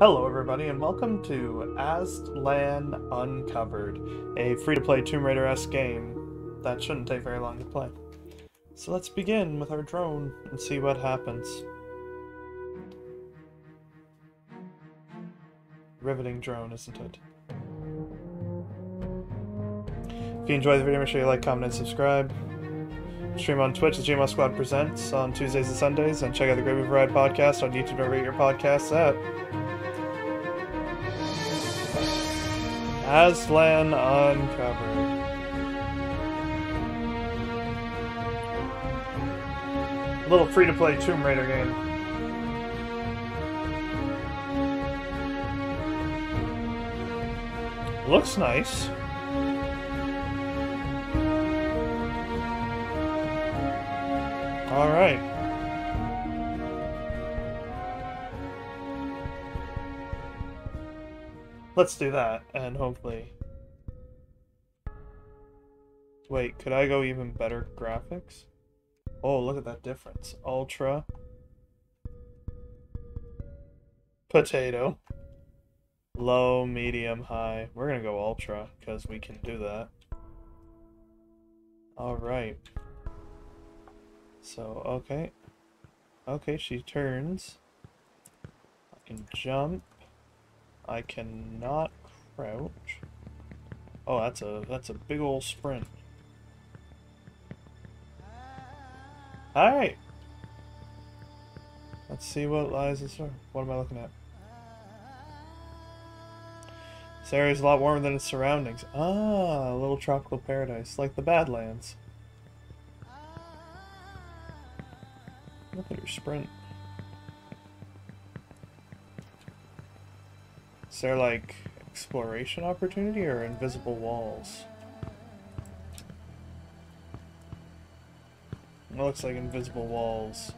Hello, everybody, and welcome to Aztlan Uncovered, a free to play Tomb Raider esque game that shouldn't take very long to play. So let's begin with our drone and see what happens. Riveting drone, isn't it? If you enjoy the video, make sure you like, comment, and subscribe. Stream on Twitch, the Gmod Squad Presents on Tuesdays and Sundays, and check out the Gravy Ride podcast on YouTube to rate your podcasts at. Aztlan Uncovered. A little free to play Tomb Raider game. Looks nice. All right. Let's do that, and hopefully... Wait, could I go even better graphics? Oh, look at that difference. Ultra. Potato. Low, medium, high. We're gonna go ultra, because we can do that. Alright. So, okay. Okay, she turns. I can jump. I cannot crouch. Oh, that's a that's a big old sprint. Alright. Let's see what lies in store. What am I looking at? This area is a lot warmer than its surroundings. Ah, a little tropical paradise, like the Badlands. Look at her sprint. Is there like exploration opportunity or invisible walls? It looks like invisible walls.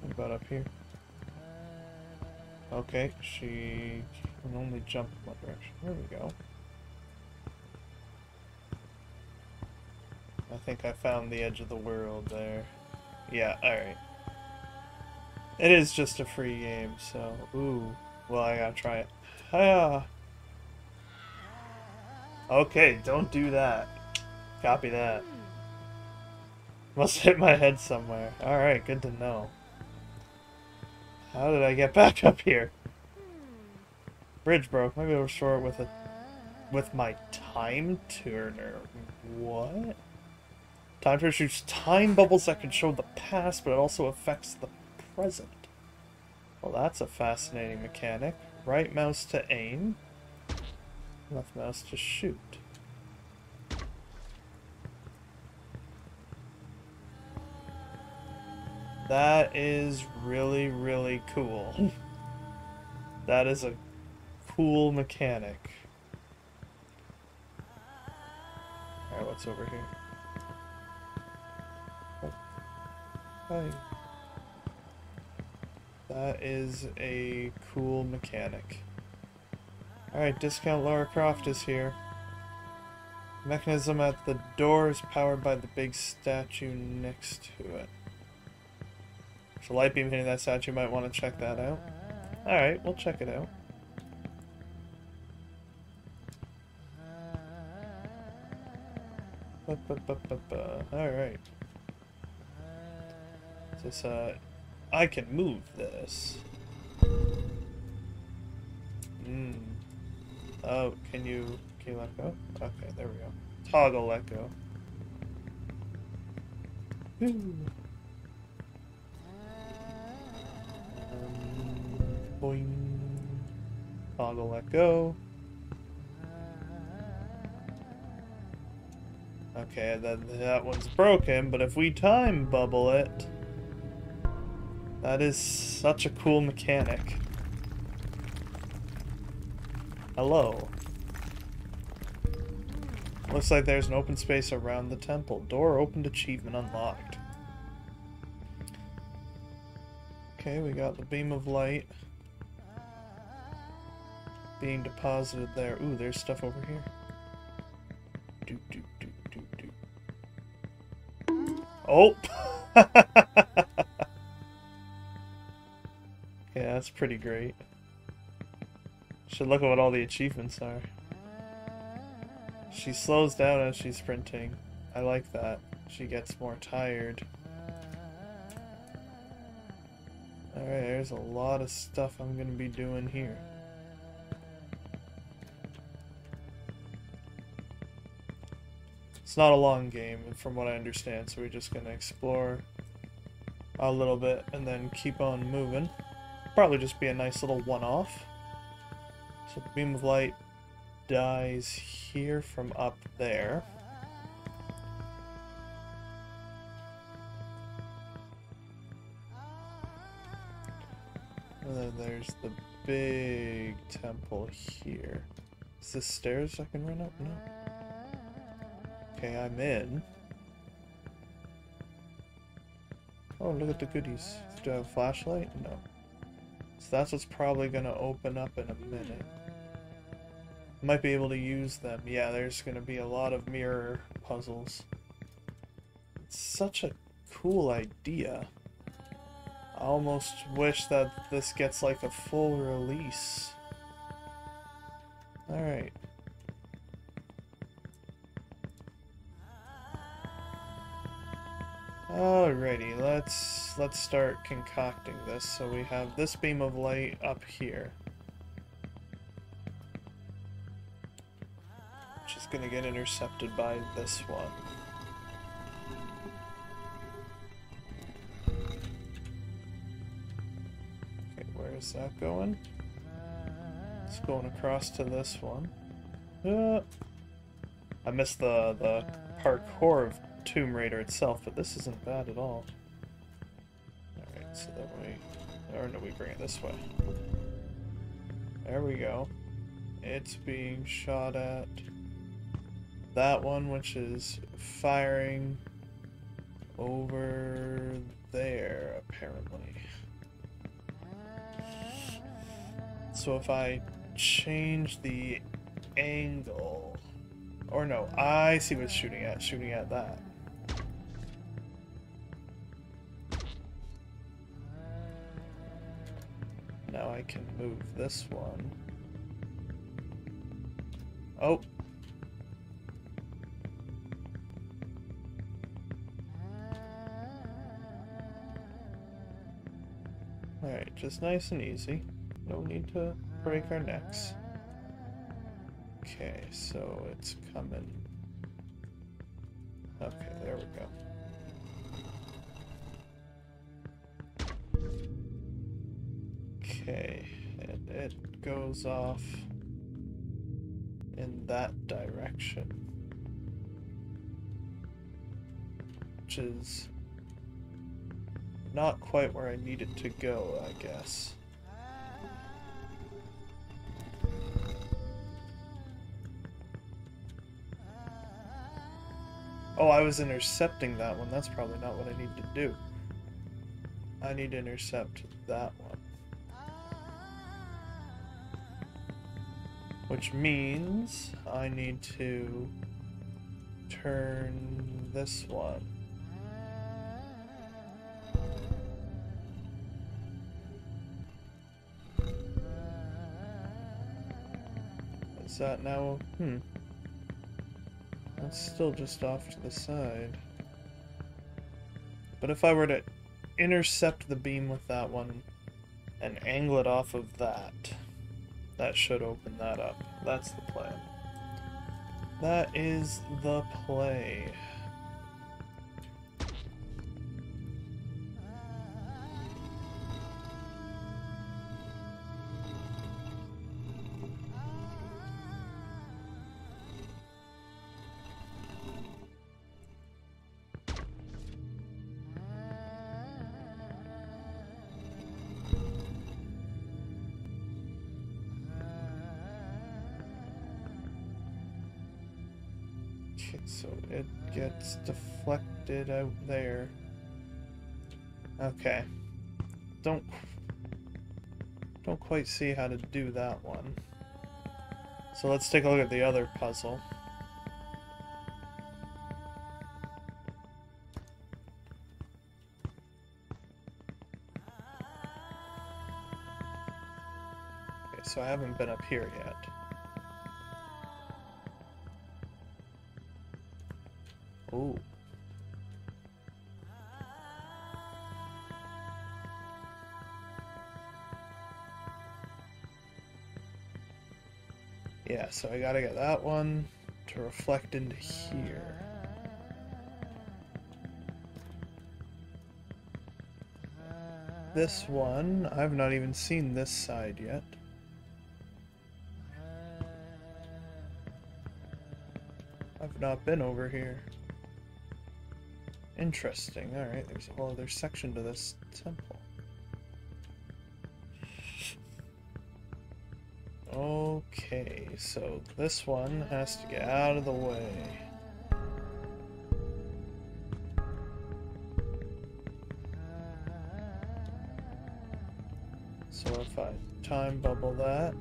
What about up here? Okay, she can only jump in one direction. There we go. I think I found the edge of the world there. Yeah, alright. It is just a free game, so... Ooh. Well, I gotta try it. Hiya! Okay, don't do that. Copy that. Must hit my head somewhere. Alright, good to know. How did I get back up here? Bridge broke. Maybe I'll restore it with a... With my time turner. What? Time turner shoots time bubbles that can show the past, but it also affects the present. Well, that's a fascinating mechanic. Right mouse to aim. Left mouse to shoot. That is really, really cool. that is a cool mechanic. Alright, what's over here? Oh, Hi. That is a cool mechanic. Alright, Discount Lara Croft is here. Mechanism at the door is powered by the big statue next to it. There's a light beam hitting that statue, you might want to check that out. Alright, we'll check it out. Alright. This, uh, I can move this. Hmm. Oh, can you, can you let go? Okay, there we go. Toggle let go. Um, boing. Toggle let go. Okay, then that one's broken, but if we time bubble it... That is such a cool mechanic. Hello. Looks like there's an open space around the temple. Door opened, achievement unlocked. Okay, we got the beam of light being deposited there. Ooh, there's stuff over here. Do, do, do, do, do. Oh! that's pretty great. Should look at what all the achievements are. She slows down as she's sprinting. I like that. She gets more tired. Alright, there's a lot of stuff I'm gonna be doing here. It's not a long game, from what I understand, so we're just gonna explore a little bit and then keep on moving. Probably just be a nice little one-off. So beam of light dies here from up there. And then there's the big temple here. Is this stairs I can run up? No. Okay, I'm in. Oh, look at the goodies. Do I have a flashlight? No. That's what's probably going to open up in a minute. Might be able to use them. Yeah, there's going to be a lot of mirror puzzles. It's such a cool idea. I almost wish that this gets like a full release. Alright. Alrighty, let's let's start concocting this. So we have this beam of light up here. Which is gonna get intercepted by this one. Okay, where is that going? It's going across to this one. Uh, I missed the the parkour of Tomb Raider itself, but this isn't bad at all. Alright, so then we... Or no, we bring it this way. There we go. It's being shot at. That one, which is firing over there, apparently. So if I change the angle... Or no, I see what's shooting at. Shooting at that. Now I can move this one. Oh. Alright, just nice and easy. No need to break our necks. Okay, so it's coming. Off in that direction. Which is not quite where I need it to go, I guess. Oh, I was intercepting that one. That's probably not what I need to do. I need to intercept that one. Which means I need to turn this one. Is that now? Hmm. That's still just off to the side. But if I were to intercept the beam with that one and angle it off of that, that should open that up. That's the plan. That is the play. Okay, so it gets deflected out there. Okay. Don't don't quite see how to do that one. So let's take a look at the other puzzle. Okay, so I haven't been up here yet. Ooh. Yeah, so I gotta get that one to reflect into here. This one, I've not even seen this side yet. I've not been over here. Interesting. Alright, there's a whole other section to this temple. Okay, so this one has to get out of the way. So if I time bubble that,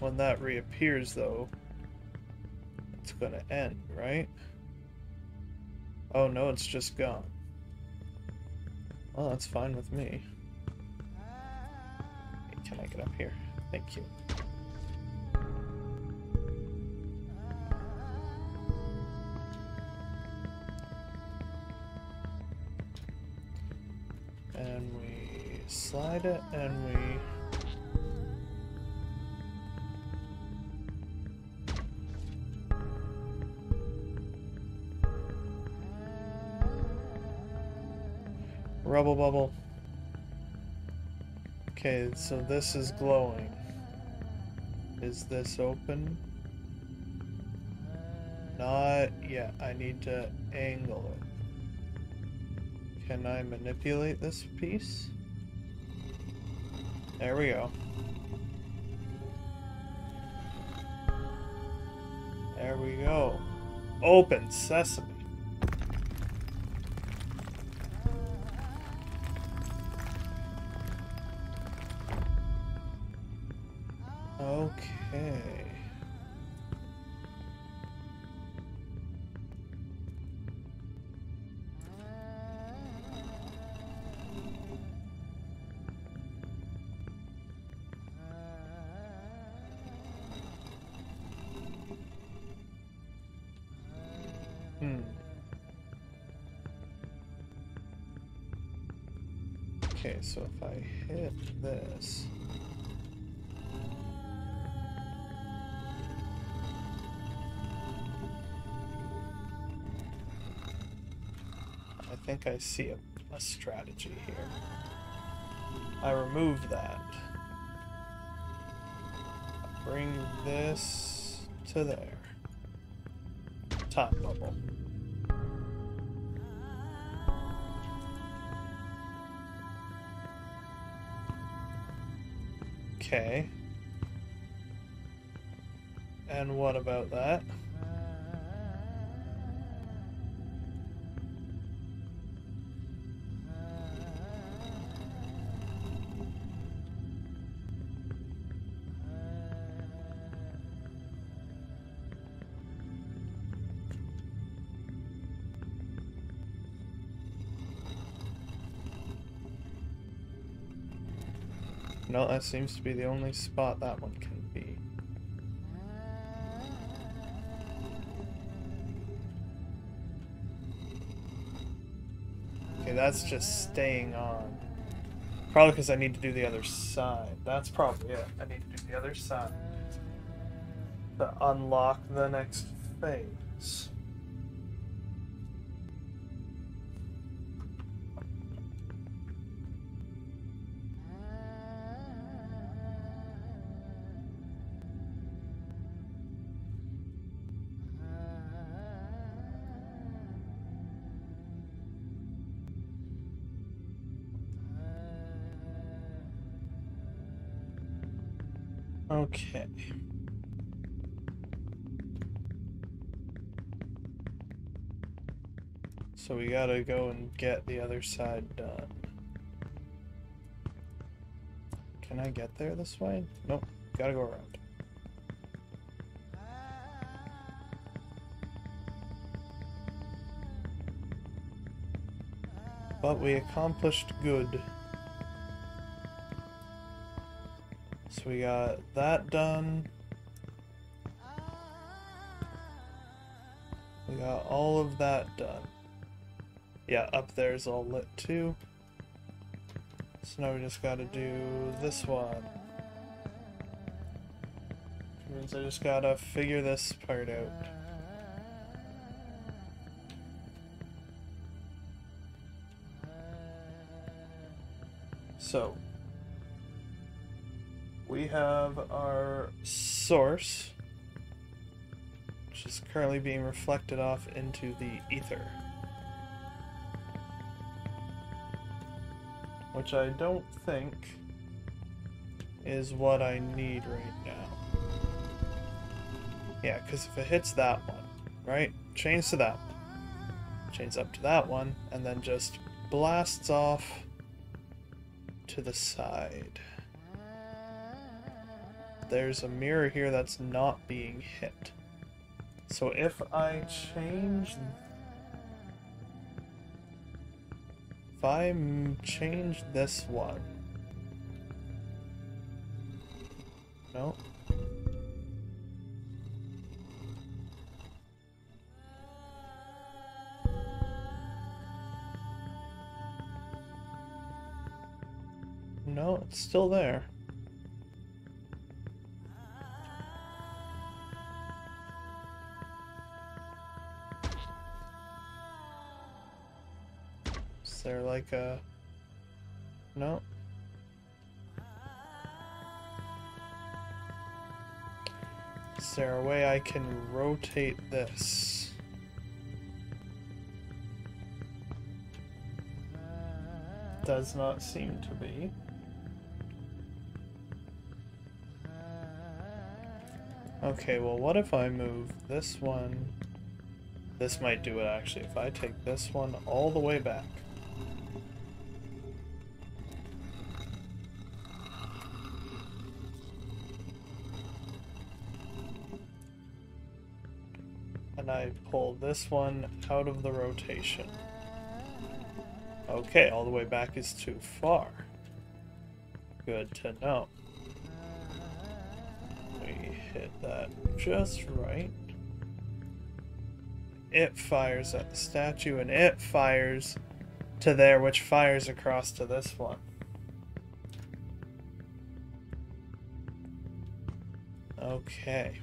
when that reappears though, gonna end, right? Oh no, it's just gone. Well, that's fine with me. Can I get up here? Thank you. And we slide it and we Rubble bubble. Okay, so this is glowing. Is this open? Not yet. I need to angle it. Can I manipulate this piece? There we go. There we go. Open sesame. Okay. Hmm. Okay, so if I hit this... think I see a, a strategy here. I remove that. Bring this to there. Top bubble. Okay. And what about that? No, that seems to be the only spot that one can be. Okay, that's just staying on. Probably because I need to do the other side. That's probably it. I need to do the other side to unlock the next phase. Okay. So we gotta go and get the other side done. Can I get there this way? Nope. Gotta go around. But we accomplished good. So we got that done. We got all of that done. Yeah, up there's all lit too. So now we just gotta do this one. Means I just gotta figure this part out. So, we have our source, which is currently being reflected off into the ether. Which I don't think is what I need right now. Yeah, because if it hits that one, right? Chains to that one. Chains up to that one, and then just blasts off to the side. There's a mirror here that's not being hit. So if I change... If I change this one... No. No, it's still there. Like a... No. Is there a way I can rotate this? Does not seem to be. Okay, well what if I move this one... This might do it actually, if I take this one all the way back. I pull this one out of the rotation. Okay, all the way back is too far. Good to know. We hit that just right. It fires at the statue, and it fires to there, which fires across to this one. Okay.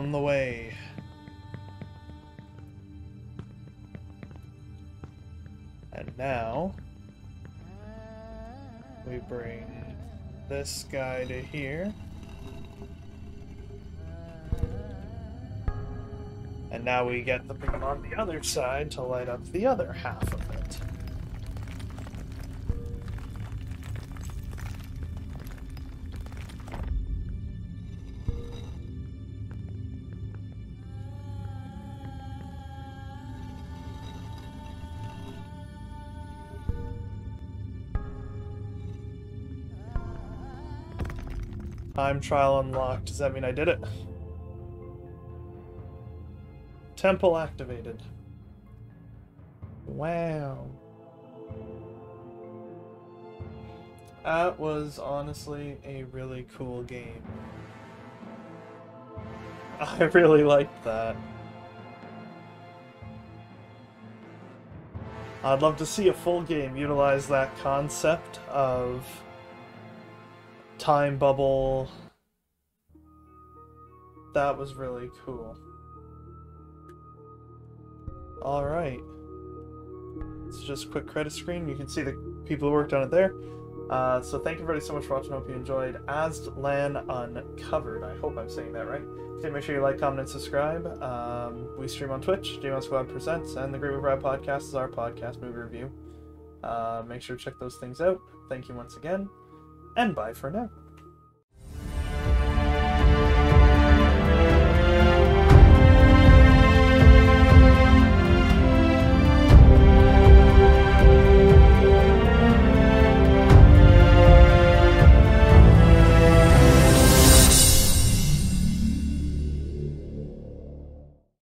Found the way. And now we bring this guy to here. And now we get the beam on the other side to light up the other half of it. Time trial unlocked. Does that mean I did it? Temple activated. Wow. That was honestly a really cool game. I really liked that. I'd love to see a full game utilize that concept of time bubble. That was really cool. Alright. It's just a quick credit screen. You can see the people who worked on it there. Uh, so thank you everybody so much for watching. I hope you enjoyed Aztlan Uncovered. I hope I'm saying that right. Make sure you like, comment, and subscribe. Um, we stream on Twitch. Gmod Squad Presents, and the Great Movie Podcast is our podcast movie review. Uh, make sure to check those things out. Thank you once again, and bye for now.